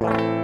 Bye.